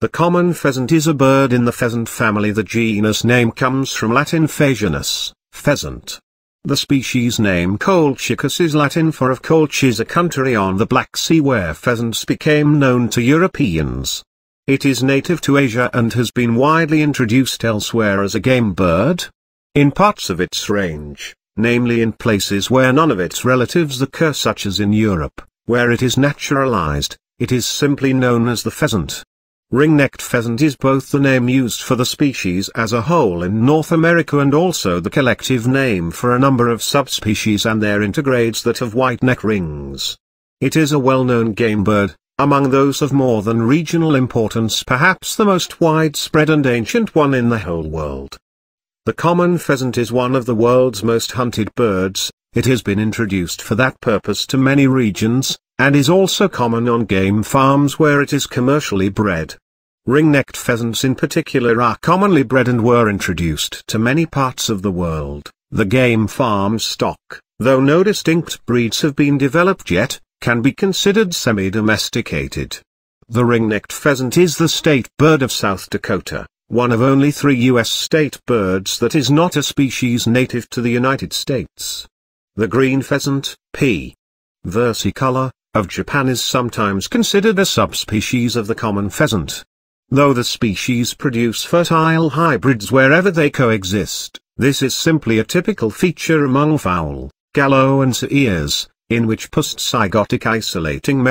The common pheasant is a bird in the pheasant family. The genus name comes from Latin phasianus, pheasant. The species name colchicus is Latin for of Colchis a country on the Black Sea where pheasants became known to Europeans. It is native to Asia and has been widely introduced elsewhere as a game bird. In parts of its range, namely in places where none of its relatives occur such as in Europe, where it is naturalized, it is simply known as the pheasant. Ring-necked pheasant is both the name used for the species as a whole in North America and also the collective name for a number of subspecies and their intergrades that have white neck rings. It is a well-known game bird, among those of more than regional importance perhaps the most widespread and ancient one in the whole world. The common pheasant is one of the world's most hunted birds, it has been introduced for that purpose to many regions, and is also common on game farms where it is commercially bred. Ring-necked pheasants in particular are commonly bred and were introduced to many parts of the world. The game farm stock, though no distinct breeds have been developed yet, can be considered semi-domesticated. The ring-necked pheasant is the state bird of South Dakota, one of only three U.S. state birds that is not a species native to the United States. The green pheasant, P. versicolor, of Japan is sometimes considered a subspecies of the common pheasant. Though the species produce fertile hybrids wherever they coexist, this is simply a typical feature among fowl, Galloanserae, in which post-zygotic isolating